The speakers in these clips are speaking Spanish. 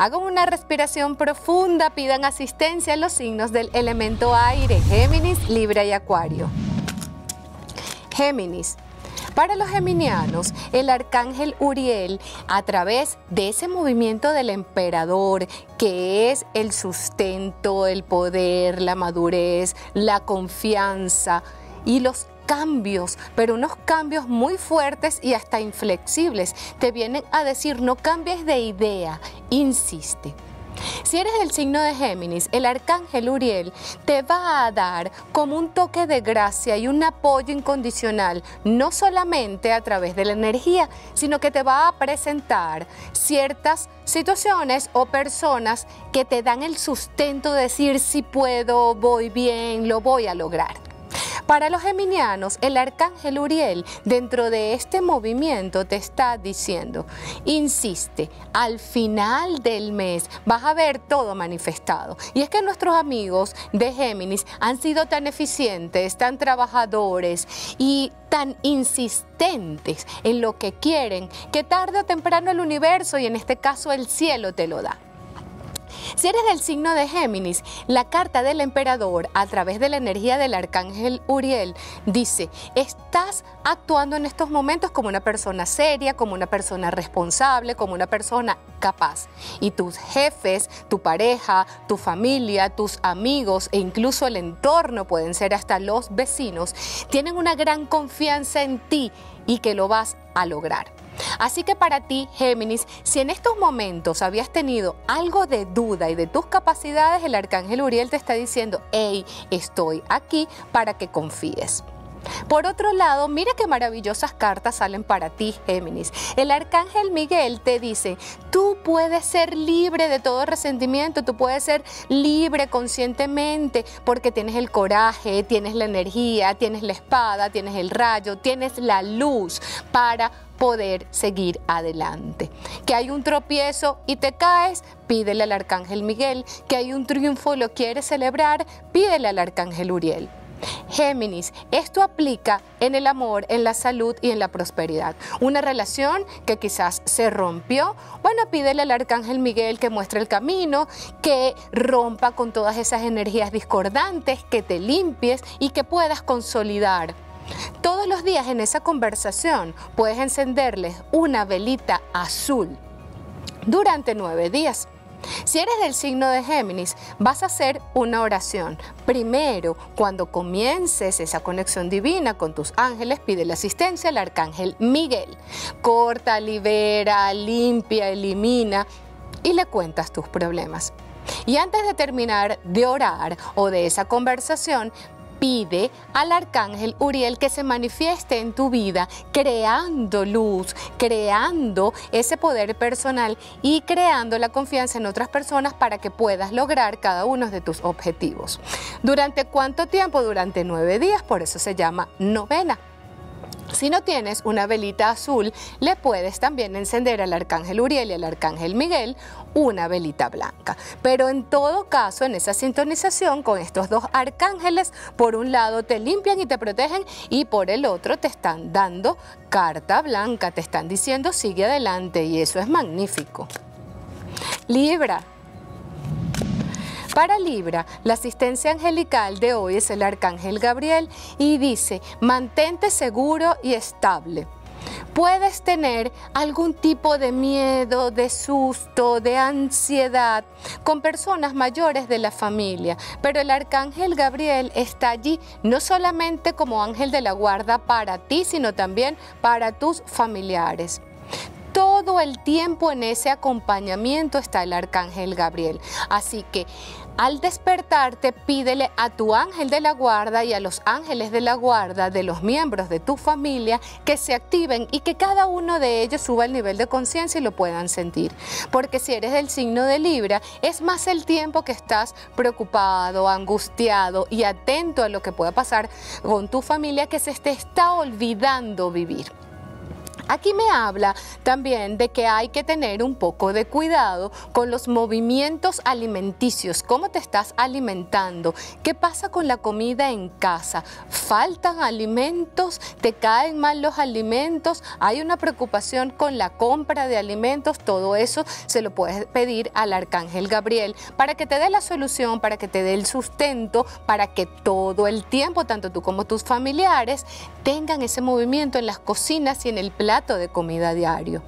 Hagan una respiración profunda, pidan asistencia a los signos del elemento aire, Géminis, Libra y Acuario. Géminis. Para los geminianos, el arcángel Uriel, a través de ese movimiento del emperador, que es el sustento, el poder, la madurez, la confianza y los cambios, pero unos cambios muy fuertes y hasta inflexibles. Te vienen a decir, no cambies de idea, insiste. Si eres del signo de Géminis, el arcángel Uriel te va a dar como un toque de gracia y un apoyo incondicional, no solamente a través de la energía, sino que te va a presentar ciertas situaciones o personas que te dan el sustento de decir si puedo, voy bien, lo voy a lograr. Para los geminianos, el arcángel Uriel dentro de este movimiento te está diciendo, insiste, al final del mes vas a ver todo manifestado. Y es que nuestros amigos de Géminis han sido tan eficientes, tan trabajadores y tan insistentes en lo que quieren, que tarde o temprano el universo y en este caso el cielo te lo da. Si eres del signo de Géminis, la carta del emperador a través de la energía del arcángel Uriel dice, estás actuando en estos momentos como una persona seria, como una persona responsable, como una persona capaz. Y tus jefes, tu pareja, tu familia, tus amigos e incluso el entorno, pueden ser hasta los vecinos, tienen una gran confianza en ti y que lo vas a lograr. Así que para ti, Géminis, si en estos momentos habías tenido algo de duda y de tus capacidades, el arcángel Uriel te está diciendo, hey, estoy aquí para que confíes. Por otro lado, mira qué maravillosas cartas salen para ti, Géminis. El arcángel Miguel te dice, tú puedes ser libre de todo resentimiento, tú puedes ser libre conscientemente porque tienes el coraje, tienes la energía, tienes la espada, tienes el rayo, tienes la luz para poder seguir adelante. Que hay un tropiezo y te caes, pídele al arcángel Miguel. Que hay un triunfo y lo quieres celebrar, pídele al arcángel Uriel. Géminis, esto aplica en el amor, en la salud y en la prosperidad. Una relación que quizás se rompió, bueno, pídele al arcángel Miguel que muestre el camino, que rompa con todas esas energías discordantes, que te limpies y que puedas consolidar todos los días en esa conversación puedes encenderles una velita azul durante nueve días. Si eres del signo de Géminis, vas a hacer una oración. Primero, cuando comiences esa conexión divina con tus ángeles, pide la asistencia al arcángel Miguel. Corta, libera, limpia, elimina y le cuentas tus problemas. Y antes de terminar de orar o de esa conversación, pide al arcángel Uriel que se manifieste en tu vida, creando luz, creando ese poder personal y creando la confianza en otras personas para que puedas lograr cada uno de tus objetivos. ¿Durante cuánto tiempo? Durante nueve días, por eso se llama novena. Si no tienes una velita azul, le puedes también encender al arcángel Uriel y al arcángel Miguel una velita blanca. Pero en todo caso, en esa sintonización con estos dos arcángeles, por un lado te limpian y te protegen y por el otro te están dando carta blanca, te están diciendo sigue adelante y eso es magnífico. Libra, para Libra, la asistencia angelical de hoy es el Arcángel Gabriel y dice, mantente seguro y estable. Puedes tener algún tipo de miedo, de susto, de ansiedad con personas mayores de la familia, pero el arcángel Gabriel está allí no solamente como ángel de la guarda para ti, sino también para tus familiares todo el tiempo en ese acompañamiento está el arcángel Gabriel. Así que al despertarte, pídele a tu ángel de la guarda y a los ángeles de la guarda de los miembros de tu familia que se activen y que cada uno de ellos suba el nivel de conciencia y lo puedan sentir. Porque si eres del signo de Libra, es más el tiempo que estás preocupado, angustiado y atento a lo que pueda pasar con tu familia que se te está olvidando vivir. Aquí me habla también de que hay que tener un poco de cuidado con los movimientos alimenticios, cómo te estás alimentando, qué pasa con la comida en casa, faltan alimentos, te caen mal los alimentos, hay una preocupación con la compra de alimentos, todo eso se lo puedes pedir al arcángel Gabriel para que te dé la solución, para que te dé el sustento, para que todo el tiempo, tanto tú como tus familiares, tengan ese movimiento en las cocinas y en el plato de comida diario.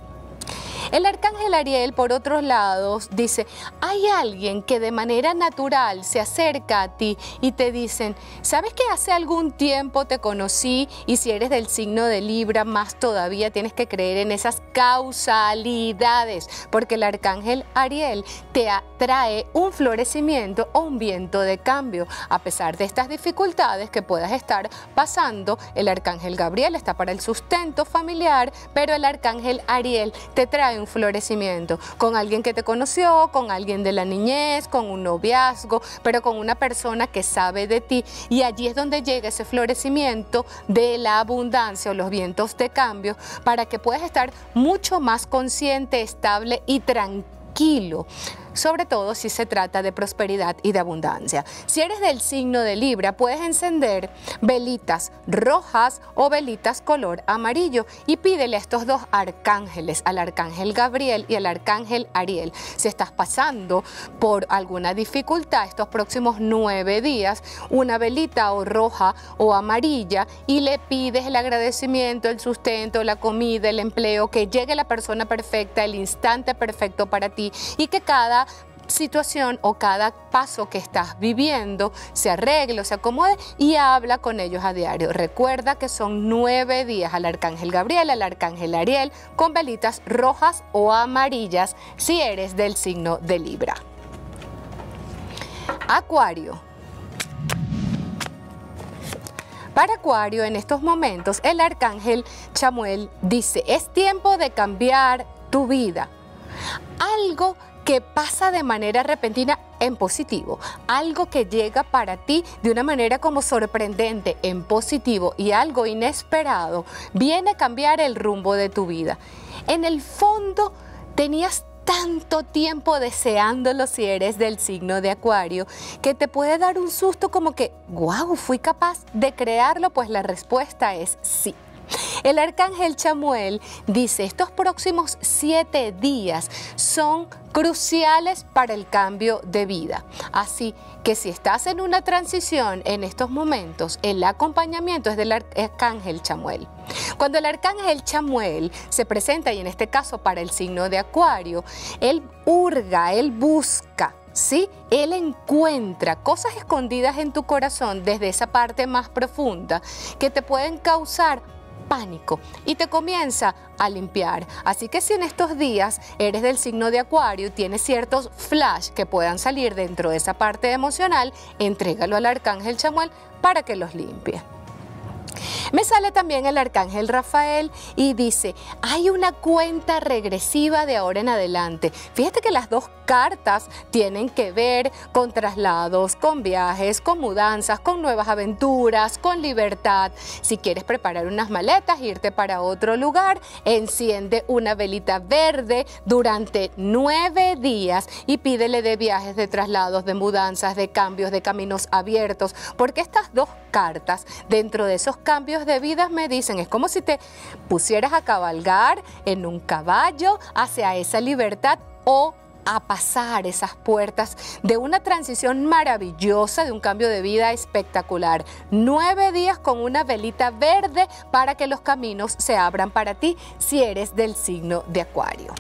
El arcángel Ariel, por otros lados, dice, hay alguien que de manera natural se acerca a ti y te dicen, ¿sabes que hace algún tiempo te conocí y si eres del signo de Libra, más todavía tienes que creer en esas causalidades? Porque el arcángel Ariel te atrae un florecimiento o un viento de cambio. A pesar de estas dificultades que puedas estar pasando, el arcángel Gabriel está para el sustento familiar, pero el arcángel Ariel te trae un florecimiento con alguien que te conoció, con alguien de la niñez, con un noviazgo, pero con una persona que sabe de ti. Y allí es donde llega ese florecimiento de la abundancia o los vientos de cambio para que puedas estar mucho más consciente, estable y tranquilo sobre todo si se trata de prosperidad y de abundancia. Si eres del signo de Libra, puedes encender velitas rojas o velitas color amarillo y pídele a estos dos arcángeles, al arcángel Gabriel y al arcángel Ariel. Si estás pasando por alguna dificultad estos próximos nueve días, una velita o roja o amarilla y le pides el agradecimiento, el sustento, la comida, el empleo, que llegue la persona perfecta, el instante perfecto para ti y que cada situación o cada paso que estás viviendo se arregle o se acomode y habla con ellos a diario. Recuerda que son nueve días al Arcángel Gabriel, al Arcángel Ariel, con velitas rojas o amarillas si eres del signo de Libra. Acuario. Para Acuario, en estos momentos, el arcángel Chamuel dice, es tiempo de cambiar tu vida. Algo que pasa de manera repentina en positivo, algo que llega para ti de una manera como sorprendente en positivo y algo inesperado, viene a cambiar el rumbo de tu vida. En el fondo tenías tanto tiempo deseándolo si eres del signo de Acuario, que te puede dar un susto como que, wow, fui capaz de crearlo, pues la respuesta es sí. El arcángel Chamuel dice, estos próximos siete días son cruciales para el cambio de vida. Así que si estás en una transición en estos momentos, el acompañamiento es del arcángel Chamuel. Cuando el arcángel Chamuel se presenta, y en este caso para el signo de Acuario, él hurga, él busca ¿sí? Él encuentra cosas escondidas en tu corazón desde esa parte más profunda que te pueden causar pánico y te comienza a limpiar. Así que si en estos días eres del signo de Acuario y tienes ciertos flash que puedan salir dentro de esa parte emocional, entrégalo al arcángel Chamuel para que los limpie. Me sale también el arcángel Rafael y dice, hay una cuenta regresiva de ahora en adelante. Fíjate que las dos cartas tienen que ver con traslados, con viajes, con mudanzas, con nuevas aventuras, con libertad. Si quieres preparar unas maletas, irte para otro lugar, enciende una velita verde durante nueve días y pídele de viajes, de traslados, de mudanzas, de cambios, de caminos abiertos, porque estas dos cartas dentro de esos cambios de vida me dicen, es como si te pusieras a cabalgar en un caballo hacia esa libertad o a pasar esas puertas de una transición maravillosa, de un cambio de vida espectacular. Nueve días con una velita verde para que los caminos se abran para ti si eres del signo de Acuario.